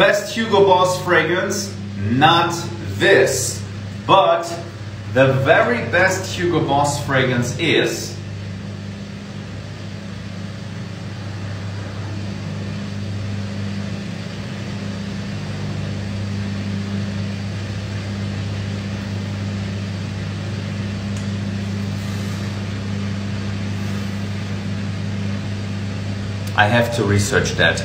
best Hugo Boss fragrance, not this, but the very best Hugo Boss fragrance is I have to research that.